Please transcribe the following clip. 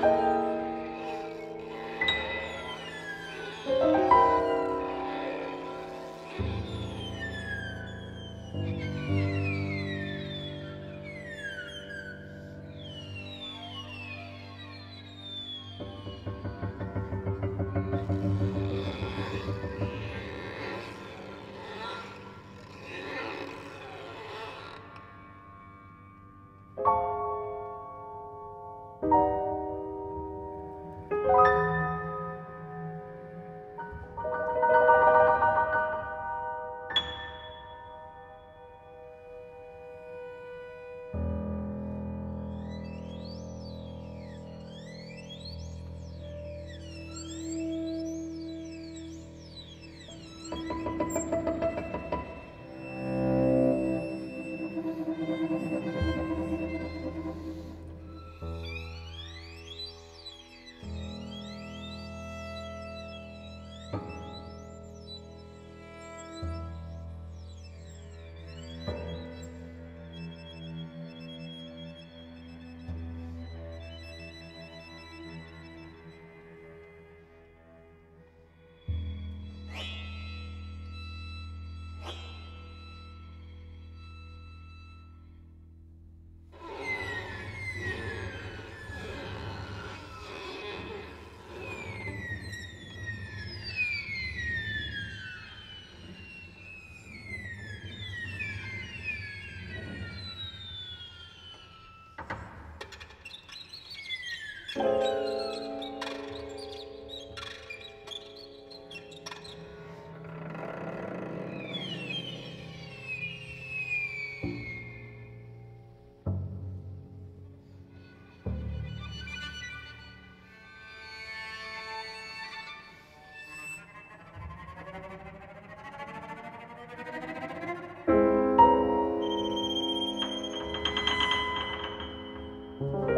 you thank mm -hmm. you